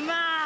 Mama!